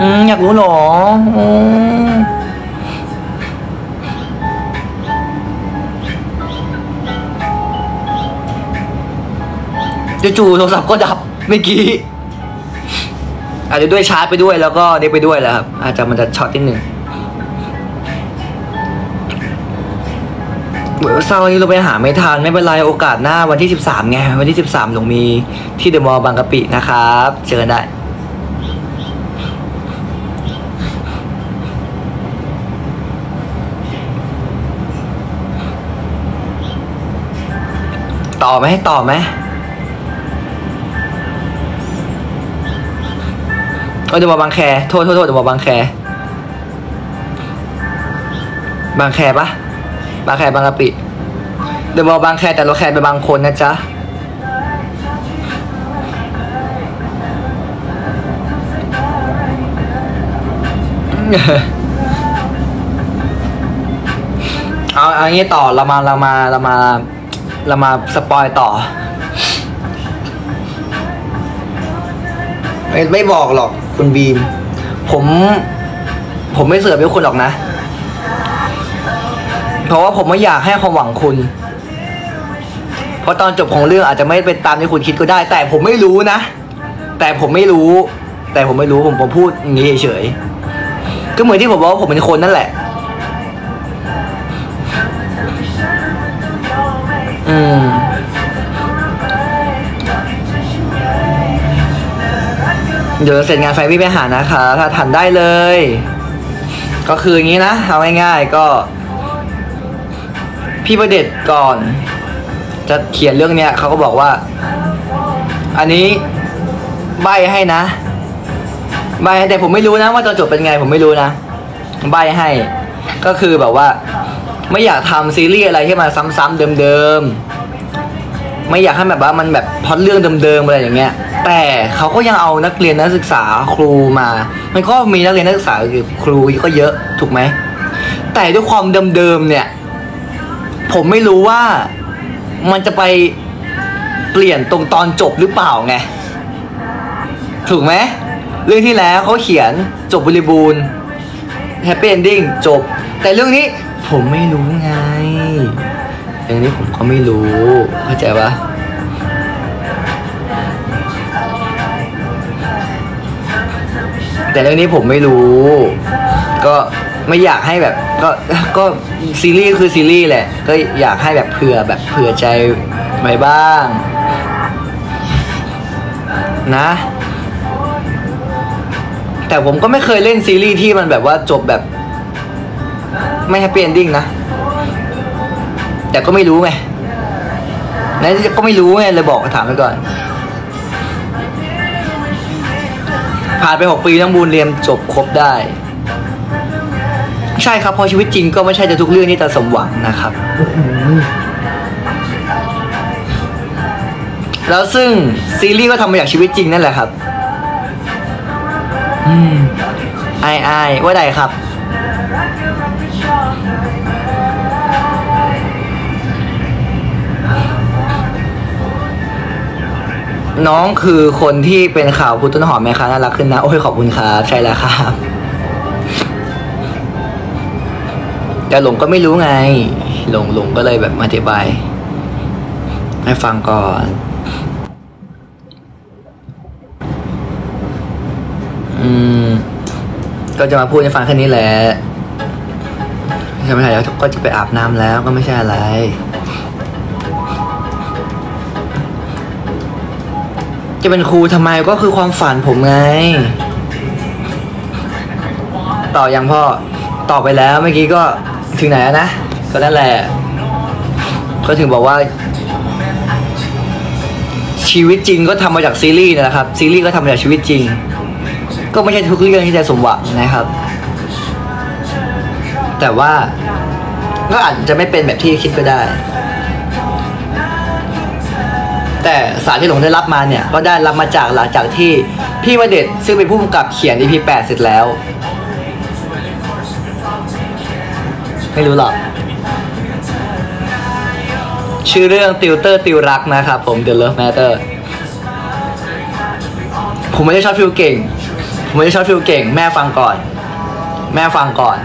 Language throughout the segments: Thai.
อืมอยากรู้เหรออืมจู่ๆโทรศัพท์ก็ดับเมื่อกี้ อาจจะด้วยชาร์จไปด้วยแล้วก็นี่ไปด้วยแหละครับ อาจจะมันจะช็อตนิดหนึ่งเศร้าร์นี้เราไปหาไม่ทันไม่เป็นไรโอกาสหน้าวันที่ 13ไงวันที่ 13หลงมีที่เดอะมอลล์บางกะปินะครับ เจอกันได้ ต่อไหมต่อไหมเออเดอะมอบางแค โทษโทษโทษเดอะมอลล์บางแค บางแคปะบางแคบางกะปิ เดอะมอลล์บางแคแต่เราแคไปบางคนนะจ๊ะเอาเอางี้ต่อเรามาเรามาเรามา เรามาสปอยต่อ ไม่ไม่บอกหรอกคุณบีม ผม ผมไม่เสือกให้คุณหรอกนะ เพราะว่าผมไม่อยากให้ความหวังคุณ เพราะตอนจบของเรื่องอาจจะไม่เป็นตามที่คุณคิดก็ได้ แต่ผมไม่รู้นะ แต่ผมไม่รู้ แต่ผมไม่รู้ผมผมพูดอย่างนี้เฉยๆก็เหมือนที่ผมบอกว่าผมเป็นคนนั่นแหละ อืมเดี๋ยวเสร็จงานไฟพี่ไปหานะคะ ถ้าทันได้เลย ก็คืออย่างนี้นะเอาง่ายๆก็ พี่ประเด็จก่อน จะเขียนเรื่องเนี้ยเขาก็บอกว่า อันนี้ใบให้นะ ใบแต่ผมไม่รู้นะว่าตอนจบเป็นไงผมไม่รู้นะ ใบให้ ก็คือแบบว่า ไม่อยากทำซีรีส์อะไรที่มันซ้ำๆเดิมๆไม่อยากให้แบบว่ามันแบบพล็อดเรื่องเดิมๆอะไรอย่างเงี้ย แต่เขาก็ยังเอานักเรียนนักศึกษาครูมา มันก็มีนักเรียนนักศึกษาคือครูก็เยอะถูกไหมแต่ด้วยความเดิมๆเนี่ย ผมไม่รู้ว่ามันจะไปเปลี่ยนตรงตอนจบหรือเปล่าไงถูกไหมเรื่องที่แล้วเขาเขียนจบบริบูรณ์ happy ending จบ แต่เรื่องนี้ ผมไม่รู้ไงเรื่องนี้ผมก็ไม่รู้ เข้าใจปะแต่เรื่องนี้ผมไม่รู้ ก็ไม่อยากให้แบบ ก็ก็ซีรีส์คือซีรีส์แหละ ก็อยากให้แบบเผื่อแบบเผื่อใจไว้บ้าง นะ แต่ผมก็ไม่เคยเล่นซีรีส์ที่มันแบบว่าจบแบบ ไม่ happy ending นะ แต่ก็ไม่รู้ไงนั่นก็ไม่รู้ไงเลยบอกถามไปก่อน ผ่านไปหกปีต้องบูนเรียนจบครบได้ ใช่ครับเพราะชีวิตจริงก็ไม่ใช่จะทุกเรื่องที่จะสมหวังนะครับ แล้วซึ่งซีรีส์ก็ทำมาจากชีวิตจริงนั่นแหละครับ อืมไอไอายว่าใดครับ น้องคือคนที่เป็นข่าวพุทต้นหอมไหมคะน่ารักขึ้นนะ โอ้ยขอบคุณครับใช่แล้วครับแต่หลงก็ไม่รู้ไง หลงหลงก็เลยแบบอธิบาย ให้ฟังก่อนอืมก็จะมาพูดให้ฟังแค่นี้แหละใช่ไหมแล้วก็จะไปอาบน้ำแล้วก็ไม่ใช่อะไร จะเป็นครูทำไมก็คือความฝันผมไง ต่อยังพ่อต่อไปแล้วเมื่อกี้ก็ถึงไหนแล้วนะ ก็นั่นแหละ ก็ถึงบอกว่า ชีวิตจริงก็ทำมาจากซีรีส์นะครับ ซีรีส์ก็ทำมาจากชีวิตจริง ก็ไม่ใช่ทุกเรื่องที่จะสมหวังนะครับ แต่ว่าก็อาจจะไม่เป็นแบบที่คิดก็ได้ แต่สารที่หลงได้รับมาเนี่ยก็ได้รับมาจากหลังจากที่พี่วเดชซึ่งเป็นผู้กำกับเขียน EP 8เสร็จแล้ว ไม่รู้หรอกชื่อเรื่องติวเตอร์ติวรักนะครับผม The Love Matter ผมไม่ได้ spoil เก่ง ผมไม่ได้ spoil เก่ง แม่ฟังก่อน แม่ฟังก่อน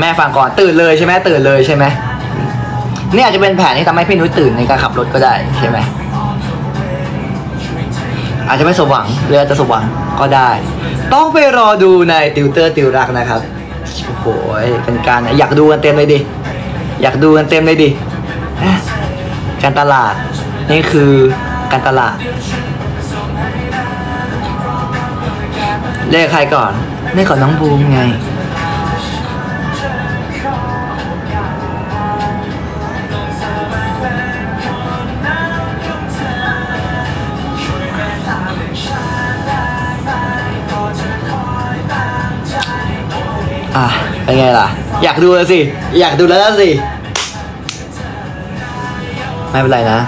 แม่ฟังก่อนตื่นเลยใช่ไหมตื่นเลยใช่ไหมนี่อาจจะเป็นแผนที่ทำให้พี่นุ้ยตื่นในการขับรถก็ได้ใช่ไหม อาจจะไม่สมหวังหรืออาจจะสมหวังก็ได้ ต้องไปรอดูในติวเตอร์ติวรักนะครับโอ้โหเป็นการอยากดูกันเต็มเลยดิอยากดูกันเต็มเลยดิการตลาดนี่คือการตลาดเลขใครก่อนเลขก่อนน้องบูมไง อะเป็นไงล่ะ อยากดูแล้วสิ อยากดูแล้วสิ ไม่เป็นไรนะ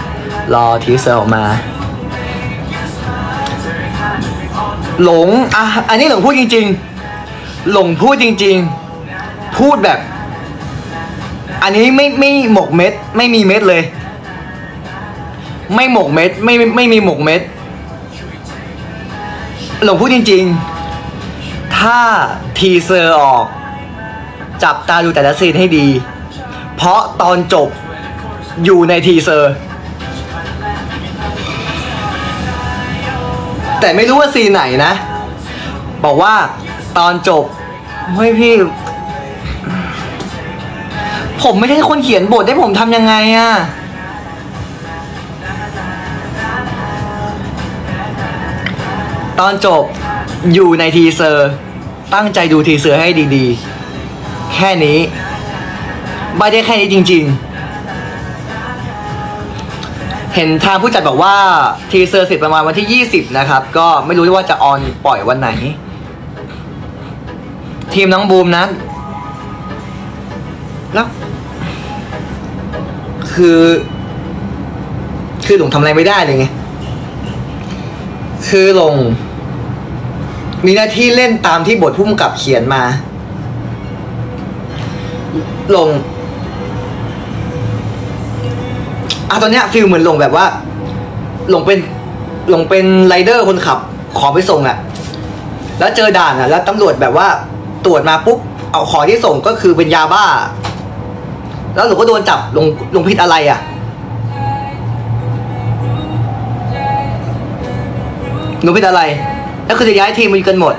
รอ teaser ออกมา หลง อะ อันนี้หลงพูดจริง ๆ หลงพูดจริง ๆ พูดแบบ อันนี้ไม่ไม่หมกเม็ด ไม่มีเม็ดเลย ไม่หมกเม็ด ไม่ไม่ไม่มีหมกเม็ด หลงพูดจริง ๆ ถ้า teaser ออก จับตาดูแต่ละ scene ให้ดี เพราะตอนจบอยู่ใน teaser แต่ไม่รู้ว่า scene ไหนนะ บอกว่าตอนจบเฮ้ยพี่ ผมไม่ใช่คนเขียนบทให้ผมทำยังไงอะ ตอนจบอยู่ในทีเซอร์ ตั้งใจดูทีเซอร์ให้ดีๆ แค่นี้ไม่ได้แค่นี้จริง ๆ เห็นทางผู้จัดบอกว่าทีเซอร์เสร็จประมาณวันที่ 20 นะครับ ก็ไม่รู้ว่าจะ on ปล่อยวันไหน ทีมน้องบูมนั้นแล้วคือ คือหลงทำอะไรไม่ได้เลยไง คือลง มีหน้าที่เล่นตามที่บทพุ่มกับเขียนมา ลงอะตอนเนี้ยฟิลเหมือนลงแบบว่า ลงเป็นลงเป็นไรเดอร์คนขับ ขอไปส่งอะแล้วเจอด่านอะแล้วตำรวจแบบว่าตรวจมาปุ๊บเอาขอที่ส่งก็คือเป็นยาบ้า แล้วหลงก็โดนจับลงลงผิดอะไรอะ่ะ หนูเป็นอะไร แล้วคือจะย้ายทีมมาอยู่กันหมด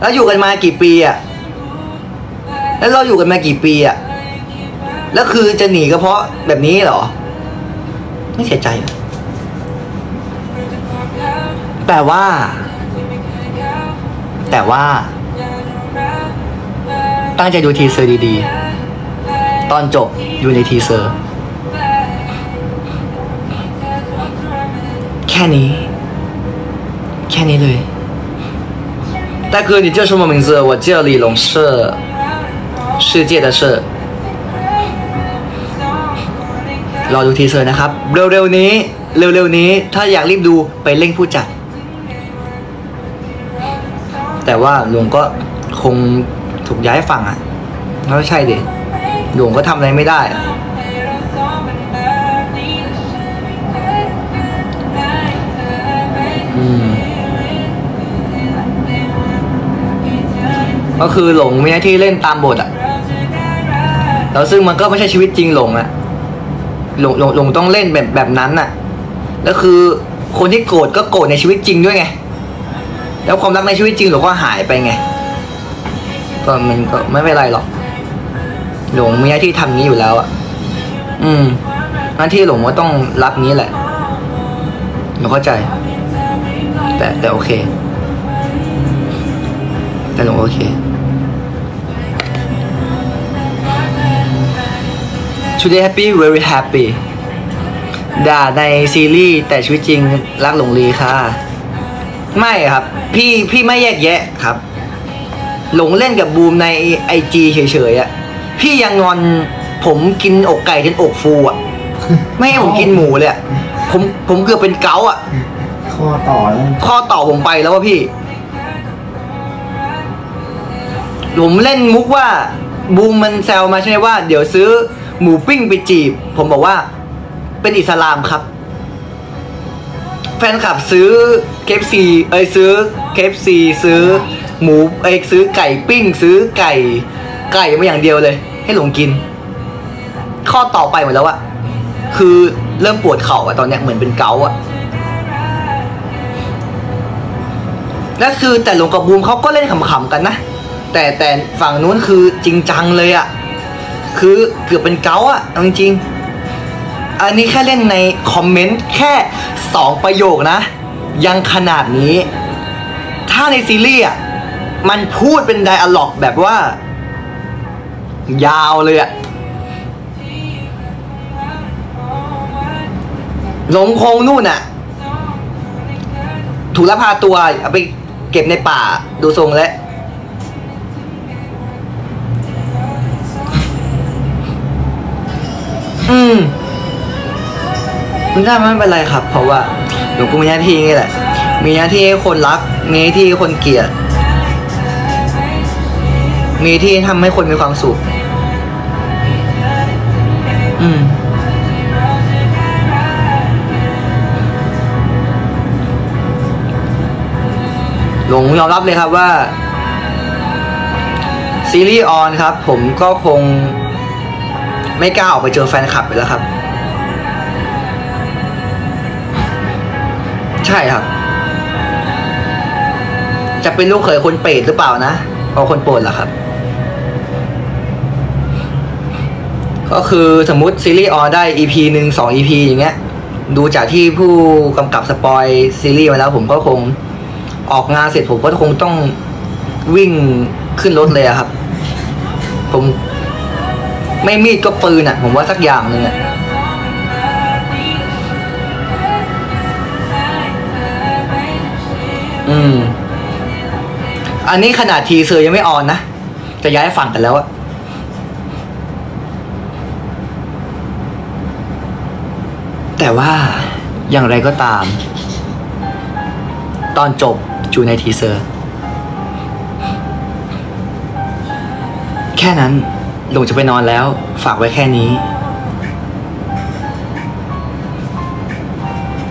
แล้วอยู่กันมากี่ปีอะแล้วเราอยู่กันมากี่ปีอะแล้วคือจะหนีก็เพราะแบบนี้เหรอ ไม่เสียใจแต่ว่า แต่ว่า ตั้งใจดูทีเซอร์ดีๆ ตอนจบอยู่ในทีเซอร์ แค่นี้ แค่นี้เลย 大哥，你叫什么名字？我叫李龙社，世界的社。รอดูทีเซอร์นะครับ เร็วๆนี้ เร็วๆนี้ ถ้าอยากรีบดูไปเร่งผู้จัด แต่ว่าหลวงก็คงถูกย้ายฝั่งอ่ะไม่ใช่ดิหลวงก็ทำอะไรไม่ได้อะอืม ก็คือหลงมีหน้าที่เล่นตามบทอะแล้วซึ่งมันก็ไม่ใช่ชีวิตจริงหลงอะหลงหลงหลงต้องเล่นแบบแบบนั้นน่ะแล้วคือคนที่โกรธก็โกรธในชีวิตจริงด้วยไง แล้วความรักในชีวิตจริงหลงก็หายไปไง ก็มันก็ไม่เป็นไรหรอก หลงมีหน้าที่ทำนี้อยู่แล้วอะอืม หน้าที่หลงก็ต้องรับนี้แหละหนูเข้าใจ แต่แต่โอเค แต่หลงโอเค Today happy very happy ด่าในซีรีส์แต่ชีวิตจริงรักหลงลีค่ะ ไม่ครับ พี่พี่ไม่แยกแยะครับ หลงเล่นกับบูมในไอจีเฉยๆอะพี่ยังงอนผมกินอกไก่จนอกฟูอะไม่ให้ผมกินหมูเลยอะผมผมเกือบเป็นเกาต์อะข้อต่อแล้วข้อต่อผมไปแล้วว่าพี่ผมเล่นมุกว่าบูมมันแซวมาใช่ไหมว่า เดี๋ยวซื้อ หมูปิ้งไปจีบ ผมบอกว่า เป็นอิสลามครับ แฟนคลับซื้อ KFC เอ้ยซื้อ KFC ซื้อ หมูเอ้ยซื้อไก่ปิ้ง ซื้อไก่ไก่มาอย่างเดียวเลย ให้หลงกิน ข้อต่อไปหมดแล้วอะคือเริ่มปวดเข่าอะตอนเนี้ยเหมือนเป็นเกาต์อะนั่นคือแต่หลงกับบูมเขาก็เล่นขำๆกันนะ แต่แต่ฝั่งนู้นคือจริงจังเลยอะ คือเกือบเป็นเกาอะเอาจริงๆ อันนี้แค่เล่นในคอมเมนต์แค่สองประโยคนะ ยังขนาดนี้ ถ้าในซีรีส์อะมันพูดเป็นไดอะล็อกแบบว่า ยาวเลยอะหลงคงนู่นอะถูกลักพาตัวเอาไปเก็บในป่าดูทรงแล้ว ไม่ได้ไม่เป็นไรครับ เพราะว่าหลวงกูมีหน้าที่นี่แหละ มีหน้าที่ให้คนรัก มีหน้าที่ให้คนเกลียด มีที่ทำให้คนมีความสุข อืมหลงยอมรับเลยครับว่า ซีรีส์ออนครับ ผมก็คงไม่กล้าออกไปเจอแฟนคลับไปแล้วครับ ใช่ครับ จะเป็นลูกเขยคนเปรตหรือเปล่านะเอาคนโปรดเหรอครับ ก็คือสมมติซีรีส์ on ได้ EP หนึ่งสอง EP อย่างเงี้ย ดูจากที่ผู้กำกับ spoil ซีรีส์มาแล้วผมก็คงออกงานเสร็จผมก็คงต้องวิ่งขึ้นรถเลยครับ ผมไม่มีดก็ปืนอะ ผมว่าสักอย่างหนึ่งอะ ม อันนี้ขนาดทีเซอร์ยังไม่ on นะ จะย้ายฝั่งกันแล้วอะแต่ว่าอย่างไรก็ตาม ตอนจบอยู่ในทีเซอร์ แค่นั้นหลงจะไปนอนแล้ว ฝากไว้แค่นี้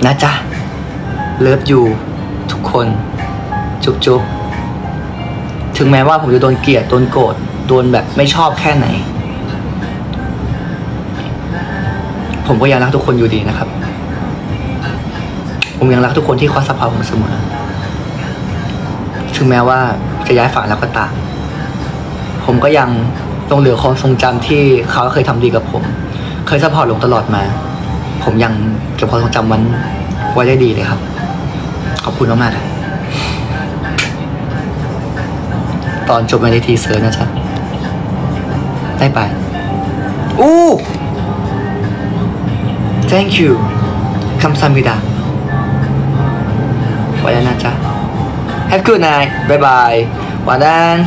นะจ๊ะ love youทุกคน จุ๊บจุ๊บถึงแม้ว่าผมจะโดนเกลียดโดนโกรธโดนแบบไม่ชอบแค่ไหน ผมก็ยังรักทุกคนอยู่ดีนะครับ ผมยังรักทุกคนที่คอย support ผมเสมอ ถึงแม้ว่าจะย้ายฝั่งแล้วก็ตาม ผมก็ยังคงเหลือความทรงจำที่เขาเคยทำดีกับผม เคย support หลงตลอดมา ผมยังเก็บความทรงจำมันไว้ได้ดีเลยครับ ขอบคุณมากๆครับ ตอนจบในทีเซอร์นะจ๊ะ ได้ไป อู้ thank you 감사합니다ไว้แล้วนะจ๊ะ have a good night bye bye วันนั้น